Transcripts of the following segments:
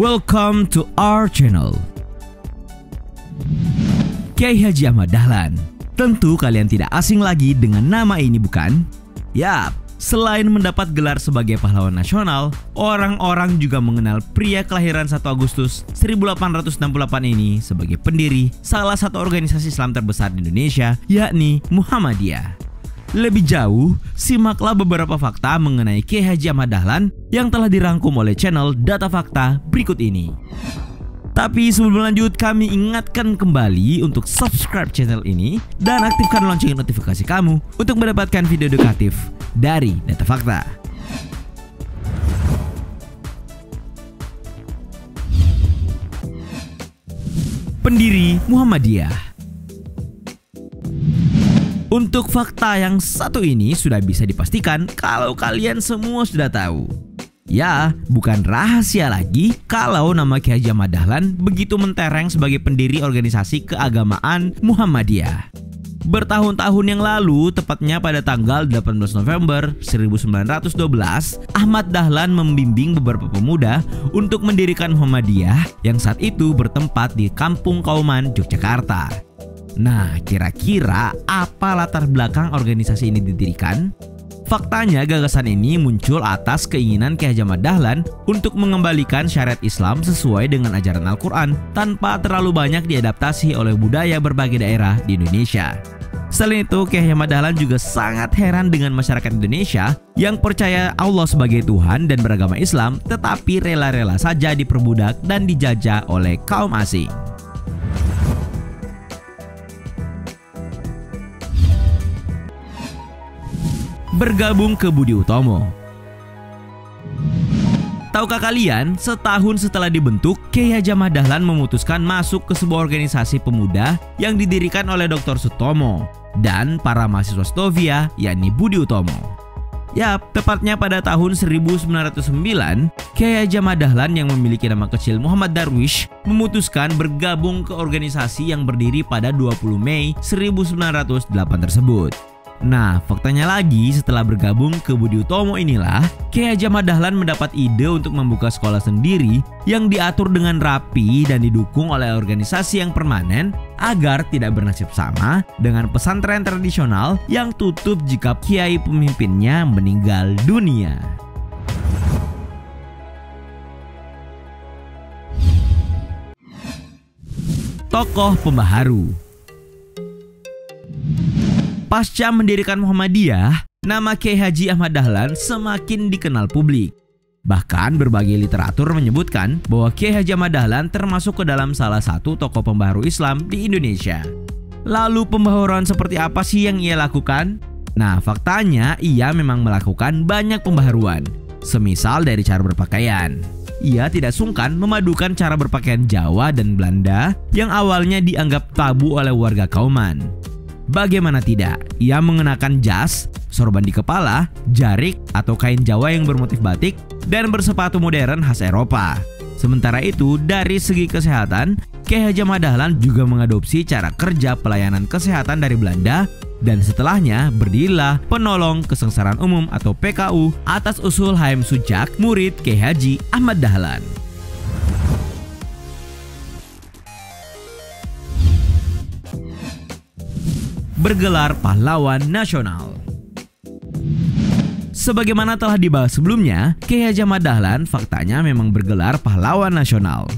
Welcome to our channel. Kiai Haji Ahmad Dahlan. Tentu kalian tidak asing lagi dengan nama ini bukan? Yap, selain mendapat gelar sebagai pahlawan nasional, orang-orang juga mengenal pria kelahiran 1 Agustus 1868 ini sebagai pendiri salah satu organisasi Islam terbesar di Indonesia, yakni Muhammadiyah. Lebih jauh, simaklah beberapa fakta mengenai Haji Ahmad Dahlan yang telah dirangkum oleh channel Data Fakta berikut ini. Tapi sebelum lanjut, kami ingatkan kembali untuk subscribe channel ini dan aktifkan lonceng notifikasi kamu untuk mendapatkan video edukatif dari Data Fakta. Pendiri Muhammadiyah untuk fakta yang satu ini sudah bisa dipastikan kalau kalian semua sudah tahu. Ya, bukan rahasia lagi kalau nama Kiai Haji Ahmad begitu mentereng sebagai pendiri organisasi keagamaan Muhammadiyah. Bertahun-tahun yang lalu, tepatnya pada tanggal 18 November 1912, Ahmad Dahlan membimbing beberapa pemuda untuk mendirikan Muhammadiyah yang saat itu bertempat di Kampung Kauman, Yogyakarta. Nah, kira-kira apa latar belakang organisasi ini didirikan? Faktanya gagasan ini muncul atas keinginan Ki Haji Ahmad Dahlan untuk mengembalikan syariat Islam sesuai dengan ajaran Al-Quran tanpa terlalu banyak diadaptasi oleh budaya berbagai daerah di Indonesia. Selain itu, Ki Haji Ahmad Dahlan juga sangat heran dengan masyarakat Indonesia yang percaya Allah sebagai Tuhan dan beragama Islam tetapi rela-rela saja diperbudak dan dijajah oleh kaum asing. Bergabung ke Budi Utomo. Tahukah kalian, setahun setelah dibentuk, Kiai Haji Ahmad Dahlan memutuskan masuk ke sebuah organisasi pemuda yang didirikan oleh Dr. Sutomo dan para mahasiswa Stovia, yakni Budi Utomo. Yap, tepatnya pada tahun 1909, Kiai Haji Ahmad Dahlan yang memiliki nama kecil Muhammad Darwish memutuskan bergabung ke organisasi yang berdiri pada 20 Mei 1908 tersebut. Nah, faktanya lagi setelah bergabung ke Budi Utomo inilah, Kiai Haji Ahmad Dahlan mendapat ide untuk membuka sekolah sendiri yang diatur dengan rapi dan didukung oleh organisasi yang permanen agar tidak bernasib sama dengan pesantren tradisional yang tutup jika kiai pemimpinnya meninggal dunia. Tokoh pembaharu Pasca mendirikan Muhammadiyah, nama Kiai Haji Ahmad Dahlan semakin dikenal publik. Bahkan berbagai literatur menyebutkan bahwa Kiai Haji Ahmad Dahlan termasuk ke dalam salah satu tokoh pembaharu Islam di Indonesia. Lalu pembaharuan seperti apa sih yang ia lakukan? Nah, faktanya ia memang melakukan banyak pembaharuan, semisal dari cara berpakaian. Ia tidak sungkan memadukan cara berpakaian Jawa dan Belanda yang awalnya dianggap tabu oleh warga Kauman. Bagaimana tidak, ia mengenakan jas, sorban di kepala, jarik atau kain Jawa yang bermotif batik, dan bersepatu modern khas Eropa. Sementara itu, dari segi kesehatan, Kiai Haji Dahlan juga mengadopsi cara kerja pelayanan kesehatan dari Belanda dan setelahnya berdirilah Penolong Kesengsaraan Umum atau PKU atas usul Haim Sujak, murid Kiai Haji Ahmad Dahlan. Bergelar pahlawan nasional. Sebagaimana telah dibahas sebelumnya, Kiai Haji Ahmad Dahlan faktanya memang bergelar pahlawan nasional.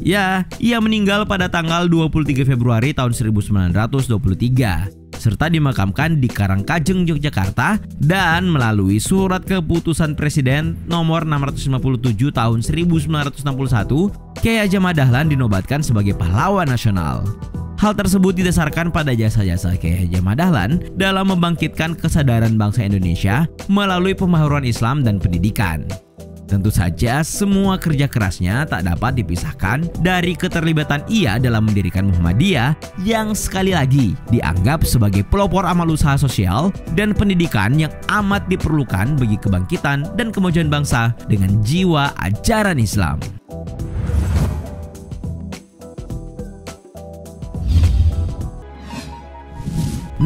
Ya, ia meninggal pada tanggal 23 Februari tahun 1923 serta dimakamkan di Karangkajeng, Yogyakarta dan melalui surat keputusan Presiden nomor 657 tahun 1961, Kiai Ahmad Dahlan dinobatkan sebagai pahlawan nasional. Hal tersebut didasarkan pada jasa-jasa Kiai Haji Dahlan dalam membangkitkan kesadaran bangsa Indonesia melalui pemahaman Islam dan pendidikan. Tentu saja semua kerja kerasnya tak dapat dipisahkan dari keterlibatan ia dalam mendirikan Muhammadiyah yang sekali lagi dianggap sebagai pelopor amal usaha sosial dan pendidikan yang amat diperlukan bagi kebangkitan dan kemajuan bangsa dengan jiwa ajaran Islam.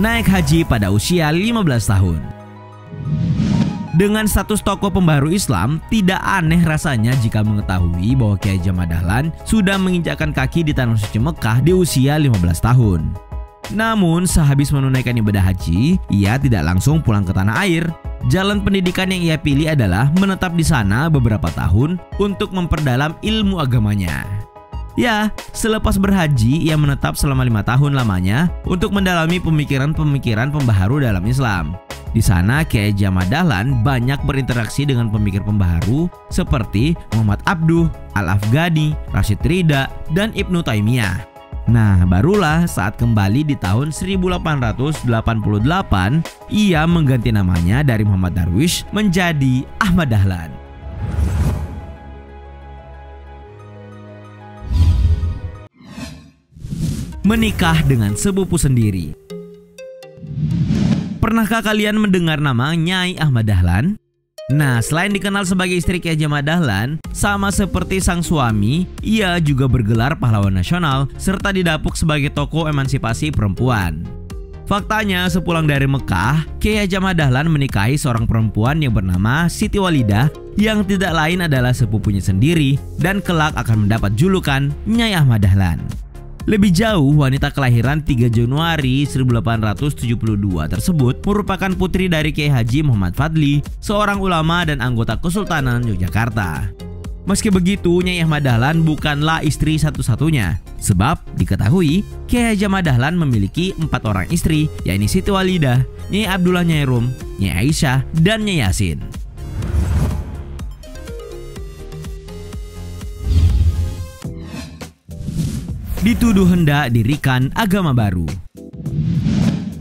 Naik haji pada usia 15 tahun. Dengan status tokoh pembaru Islam, tidak aneh rasanya jika mengetahui bahwa Kiai Haji Dahlan sudah menginjakkan kaki di tanah suci Mekah di usia 15 tahun. Namun, sehabis menunaikan ibadah haji, ia tidak langsung pulang ke tanah air. Jalan pendidikan yang ia pilih adalah menetap di sana beberapa tahun untuk memperdalam ilmu agamanya. Ya, selepas berhaji, ia menetap selama lima tahun lamanya untuk mendalami pemikiran-pemikiran pembaharu dalam Islam. Di sana Kiai Jama Dahlan banyak berinteraksi dengan pemikir pembaharu seperti Muhammad Abduh, Al-Afghani, Rashid Rida, dan Ibnu Taimiyah. Nah, barulah saat kembali di tahun 1888, ia mengganti namanya dari Muhammad Darwish menjadi Ahmad Dahlan. Menikah dengan sepupu sendiri Pernahkah kalian mendengar nama Nyai Ahmad Dahlan? Nah, selain dikenal sebagai istri Kiai Ahmad Dahlan, sama seperti sang suami, ia juga bergelar pahlawan nasional serta didapuk sebagai tokoh emansipasi perempuan. Faktanya, sepulang dari Mekah, Kiai Ahmad Dahlan menikahi seorang perempuan yang bernama Siti Walidah yang tidak lain adalah sepupunya sendiri dan kelak akan mendapat julukan Nyai Ahmad Dahlan. Lebih jauh, wanita kelahiran 3 Januari 1872 tersebut merupakan putri dari Kiai Haji Muhammad Fadli, seorang ulama dan anggota Kesultanan Yogyakarta. Meski begitu, Nyai Ahmad Dahlan bukanlah istri satu-satunya. Sebab diketahui Kiai Haji Ahmad Dahlan memiliki empat orang istri, yakni Siti Walidah, Nyai Abdullah Nyai Rum, Nyai Aisyah, dan Nyai Yasin. Dituduh hendak dirikan agama baru.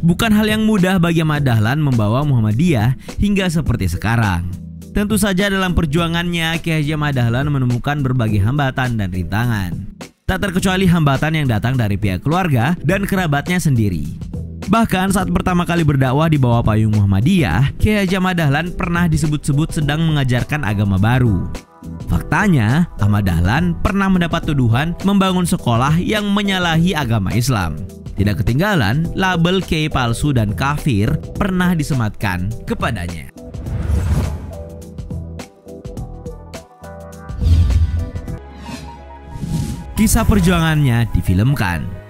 Bukan hal yang mudah bagi Ahmad Dahlan membawa Muhammadiyah hingga seperti sekarang. Tentu saja dalam perjuangannya Kiai Haji Ahmad Dahlan menemukan berbagai hambatan dan rintangan. Tak terkecuali hambatan yang datang dari pihak keluarga dan kerabatnya sendiri. Bahkan saat pertama kali berdakwah di bawah payung Muhammadiyah, Kiai Haji Ahmad Dahlan pernah disebut-sebut sedang mengajarkan agama baru. Faktanya, Ahmad Dahlan pernah mendapat tuduhan membangun sekolah yang menyalahi agama Islam. Tidak ketinggalan, label kiai palsu dan kafir pernah disematkan kepadanya. Kisah perjuangannya difilmkan.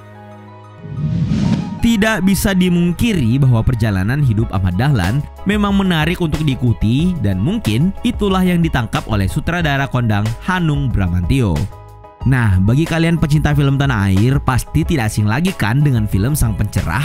Tidak bisa dimungkiri bahwa perjalanan hidup Ahmad Dahlan memang menarik untuk diikuti dan mungkin itulah yang ditangkap oleh sutradara kondang Hanung Bramantio. Nah, bagi kalian pecinta film tanah air pasti tidak asing lagi kan dengan film Sang Pencerah?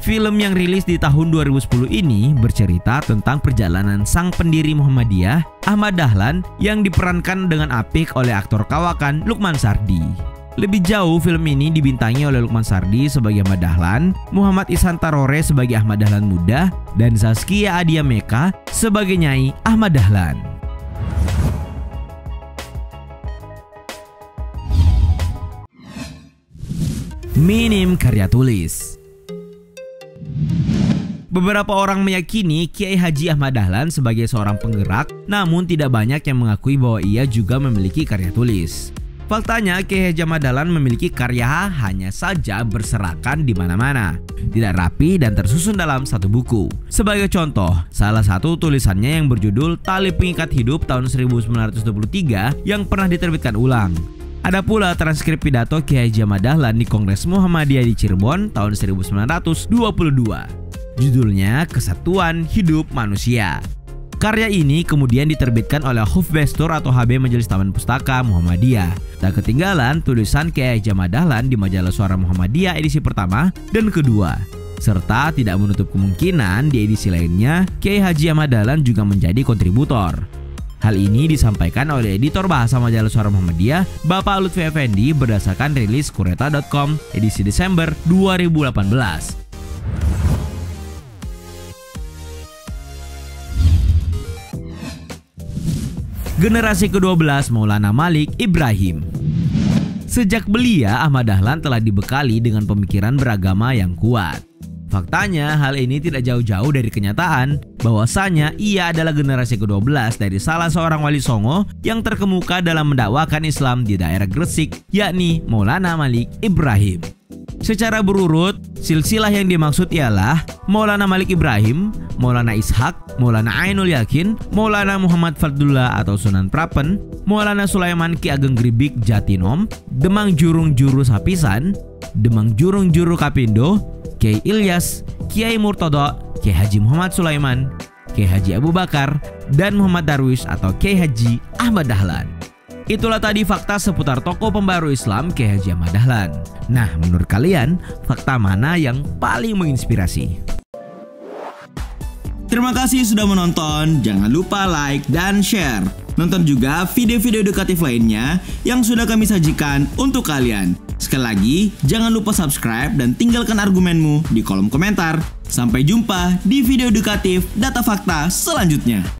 Film yang rilis di tahun 2010 ini bercerita tentang perjalanan sang pendiri Muhammadiyah, Ahmad Dahlan, yang diperankan dengan apik oleh aktor kawakan Lukman Sardi. Lebih jauh, film ini dibintangi oleh Lukman Sardi sebagai Ahmad Dahlan, Muhammad Ihsan Tarore sebagai Ahmad Dahlan Muda, dan Zaskia Adia Meka sebagai Nyai Ahmad Dahlan. Minim karya tulis Beberapa orang meyakini Kiai Haji Ahmad Dahlan sebagai seorang penggerak, namun tidak banyak yang mengakui bahwa ia juga memiliki karya tulis. Faktanya, Kiai Dahlan memiliki karya hanya saja berserakan di mana-mana, tidak rapi dan tersusun dalam satu buku. Sebagai contoh, salah satu tulisannya yang berjudul Tali Pengikat Hidup tahun 1923 yang pernah diterbitkan ulang. Ada pula transkrip pidato Kiai Haji di Kongres Muhammadiyah di Cirebon tahun 1922. Judulnya Kesatuan Hidup Manusia. Karya ini kemudian diterbitkan oleh Hufbestur atau HB Majelis Taman Pustaka Muhammadiyah. Tak ketinggalan tulisan Kiai Jamal Dahlan di majalah Suara Muhammadiyah edisi pertama dan kedua. Serta tidak menutup kemungkinan di edisi lainnya Kiai Haji Ahmad Dahlan juga menjadi kontributor. Hal ini disampaikan oleh editor bahasa majalah Suara Muhammadiyah, Bapak Lutfi Effendi berdasarkan rilis kureta.com edisi Desember 2018. Generasi ke-12 Maulana Malik Ibrahim. Sejak belia, Ahmad Dahlan telah dibekali dengan pemikiran beragama yang kuat. Faktanya, hal ini tidak jauh-jauh dari kenyataan bahwasanya ia adalah generasi ke-12 dari salah seorang wali songo yang terkemuka dalam mendakwakan Islam di daerah Gresik, yakni Maulana Malik Ibrahim. Secara berurut, silsilah yang dimaksud ialah Maulana Malik Ibrahim, Maulana Ishak, Maulana Ainul Yakin, Maulana Muhammad Fardullah atau Sunan Prapen, Maulana Sulaiman Ki Ageng Gribik Jatinom, Demang Jurung Juru Sapisan, Demang Jurung Juru Kapindo, Kiai Ilyas, Kiai Murtodo, Kiai Haji Muhammad Sulaiman, Kiai Haji Abu Bakar, dan Muhammad Darwis atau Kiai Haji Ahmad Dahlan. Itulah tadi fakta seputar tokoh pembaru Islam Kiai Haji Ahmad Dahlan. Nah, menurut kalian, fakta mana yang paling menginspirasi? Terima kasih sudah menonton. Jangan lupa like dan share. Nonton juga video-video edukatif lainnya yang sudah kami sajikan untuk kalian. Sekali lagi, jangan lupa subscribe dan tinggalkan argumenmu di kolom komentar. Sampai jumpa di video edukatif data fakta selanjutnya.